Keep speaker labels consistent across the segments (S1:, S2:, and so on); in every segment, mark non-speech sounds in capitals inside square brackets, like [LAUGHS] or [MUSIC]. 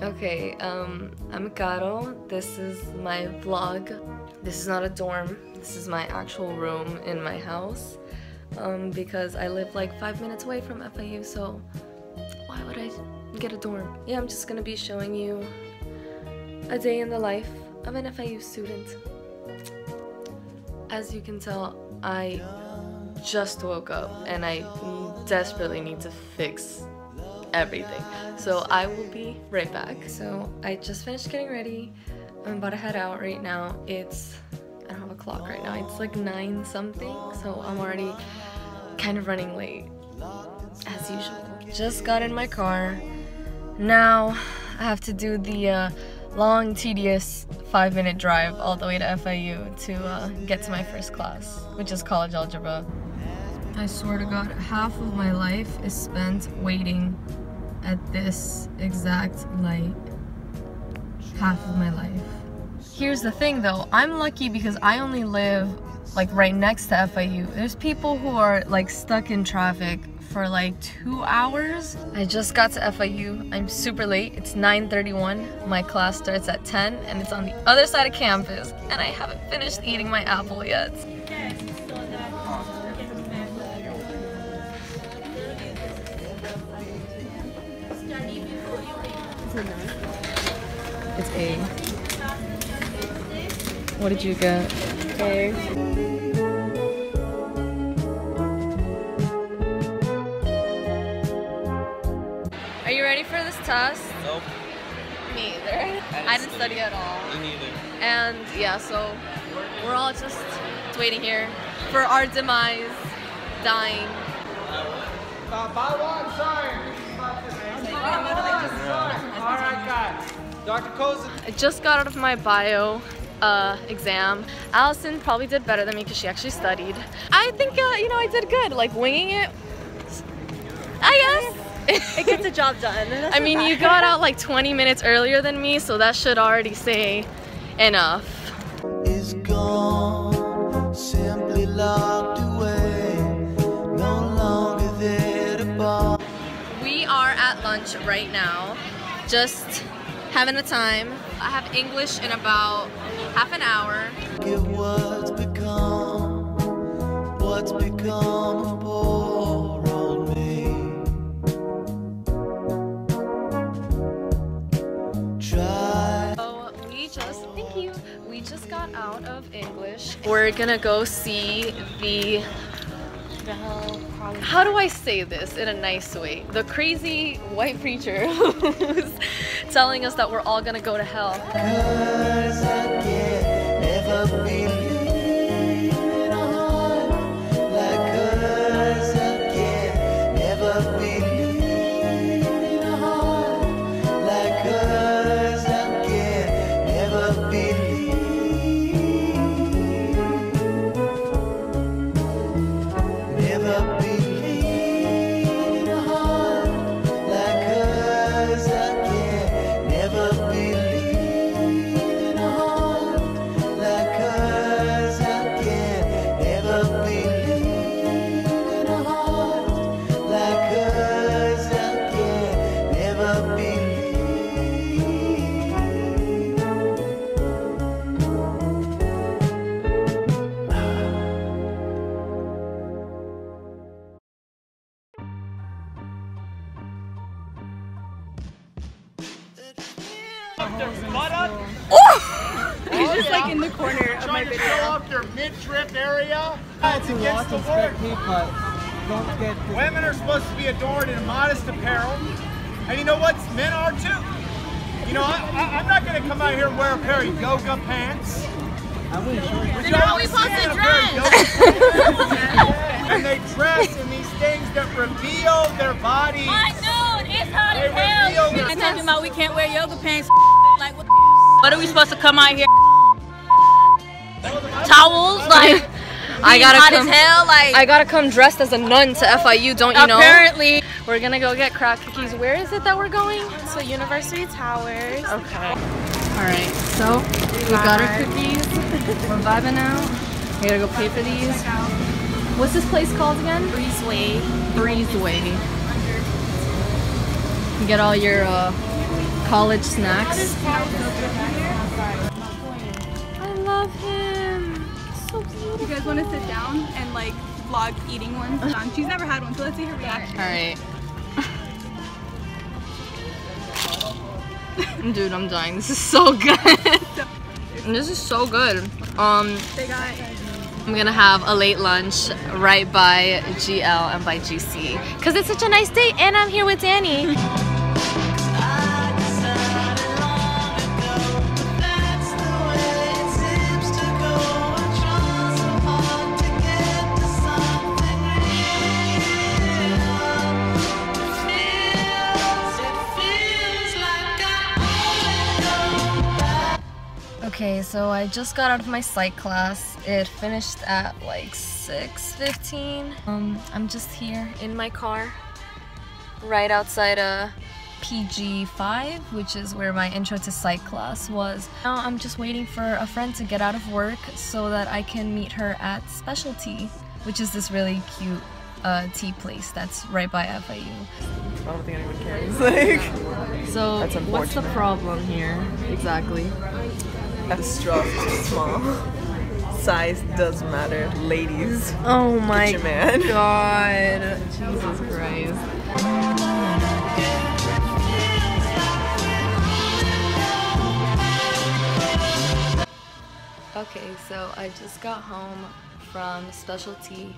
S1: Okay, um, I'm Caro. This is my vlog. This is not a dorm. This is my actual room in my house. Um, because I live like five minutes away from FIU, so why would I get a dorm? Yeah, I'm just gonna be showing you a day in the life of an FIU student. As you can tell, I just woke up and I desperately need to fix everything. So I will be right back. So I just finished getting ready. I'm about to head out right now. It's, I don't have a clock right now. It's like nine something. So I'm already kind of running late as usual. Just got in my car. Now I have to do the uh, long, tedious five minute drive all the way to FIU to uh, get to my first class, which is college algebra. I swear to God, half of my life is spent waiting at this exact light. Half of my life. Here's the thing though, I'm lucky because I only live like right next to FIU. There's people who are like stuck in traffic for like two hours. I just got to FIU. I'm super late. It's 9.31. My class starts at 10 and it's on the other side of campus and I haven't finished eating my apple yet. It's A. What did you get? A. Are you ready for this test?
S2: Nope.
S1: Me either. I didn't study at all.
S2: Me neither.
S1: And yeah, so we're all just waiting here for our demise, dying.
S3: Dr. Koza.
S1: I just got out of my bio uh, exam. Allison probably did better than me because she actually studied. I think, uh, you know, I did good. Like winging it, I guess.
S4: It gets the job done. [LAUGHS] That's
S1: I
S4: not
S1: mean, you got out like 20 minutes earlier than me, so that should already say enough.
S5: is gone, simply locked away, no longer there to bar.
S1: We are at lunch right now, just having a time. I have English in about half an hour.
S5: Give what's become, what's become of poor old me. Try.
S1: So we just, thank you. We just got out of English. We're gonna go see the, how do I say this in a nice way? The crazy white preacher [LAUGHS] who's telling us that we're all gonna go to hell.
S4: He's just like in the corner of my
S3: Trying to
S4: video.
S3: show off your midriff area. It's against the word.
S6: don't get the
S3: Women are supposed to be adorned in modest apparel. And you know what? Men are too. You know, I, I, I'm not going to come out here and wear a pair of yoga pants.
S6: I wish you
S3: Then how are we supposed to dress? and they dress in these things that reveal their bodies.
S7: I know it's hot as hell.
S3: reveal their
S7: And talking about we can't wear yoga pants. Like what? What are we supposed to come out here? Towels, like [LAUGHS]
S1: I gotta
S7: hot
S1: come.
S7: as hell. Like
S1: I gotta come dressed as a nun to FIU, don't you know?
S7: apparently,
S1: We're gonna go get crack cookies. Where is it that we're going?
S4: So University Towers.
S1: Okay. Alright, so we got our cookies. We're vibing out. We gotta go pay for these. What's this place called again?
S4: Breezeway.
S1: Breezeway. You get all your uh, college snacks. Love him. So beautiful.
S4: You guys want to sit down and like vlog eating one? [LAUGHS] She's never had one, so let's see her reaction.
S1: All right. [LAUGHS] Dude, I'm dying. This is so good. [LAUGHS] this is so good. Um, I'm gonna have a late lunch right by GL and by GC because it's such a nice day, and I'm here with Danny. Okay, so I just got out of my psych class. It finished at like 6:15. Um, I'm just here in my car, right outside a PG5, which is where my intro to psych class was. Now I'm just waiting for a friend to get out of work so that I can meet her at Specialty, which is this really cute uh, tea place that's right by FIU.
S2: I don't think anyone cares. [LAUGHS] Like,
S1: So what's the problem here exactly?
S2: The straw is too small. Size does matter, ladies.
S1: Oh my
S2: man. [LAUGHS]
S1: god. Jesus Christ. Okay, so I just got home from specialty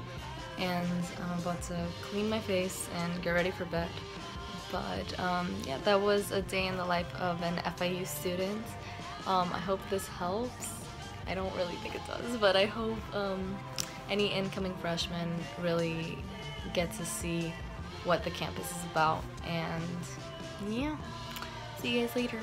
S1: and I'm about to clean my face and get ready for bed. But um, yeah, that was a day in the life of an FIU student. Um, I hope this helps. I don't really think it does, but I hope um, any incoming freshmen really get to see what the campus is about. And yeah, see you guys later.